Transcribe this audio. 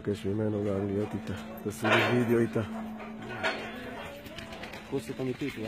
kaj še imeno ga gledajte, da se vidijo i ta. Kako se tam je tukaj.